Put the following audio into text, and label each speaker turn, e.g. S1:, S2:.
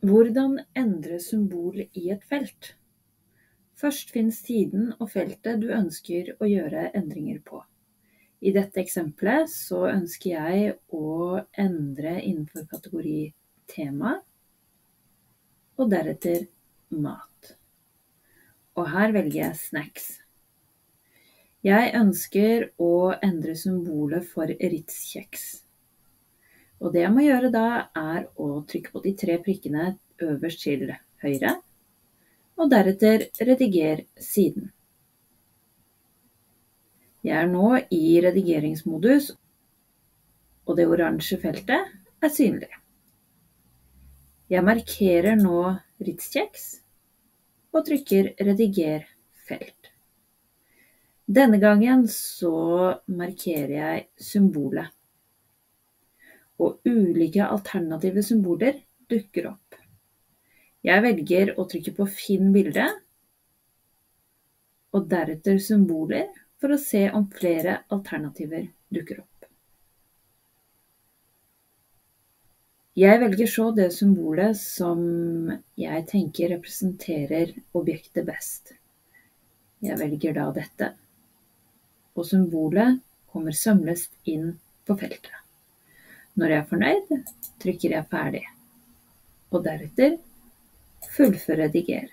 S1: Hvordan endre symbol i et felt? Først finnes siden og feltet du ønsker å gjøre endringer på. I dette eksempelet så ønsker jeg å endre innenfor kategori tema, og deretter mat. Og her velger jeg snacks. Jeg ønsker å endre symbolet for Ritz-kjeks. Og det jeg må gjøre da, er å trykke på de tre prikkene øverst til høyre, og deretter rediger siden. Jeg er nå i redigeringsmodus, og det oransje feltet er synlig. Jeg markerer nå Ritz-kjeks og trykker rediger felt. Denne gangen så markerer jeg symbolet og ulike alternative symboler dukker opp. Jeg velger å trykke på Finn bilde, og deretter symboler for å se om flere alternativer dukker opp. Jeg velger så det symbolet som jeg tenker representerer objektet best. Jeg velger da dette, og symbolet kommer sømløst inn på feltet. Når jeg er fornøyd, trykker jeg ferdig, og deretter fullfør rediger.